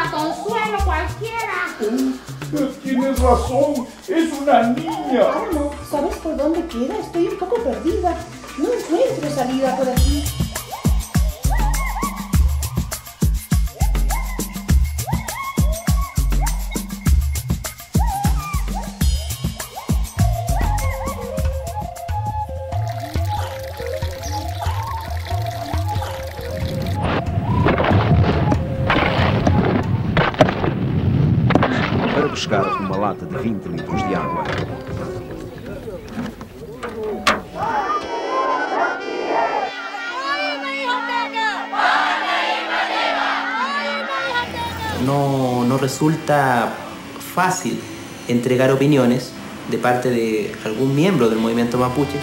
Un ratonzuelo cualquiera. Tienes razón, es una niña. Arno, ¿sabes por dónde queda? Estoy un poco perdida. No encuentro salida por aquí. Lata de 20 litros de. No, no resulta fácil entregar opiniones de parte de algún miembro del movimiento mapuche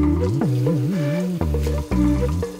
Thank you.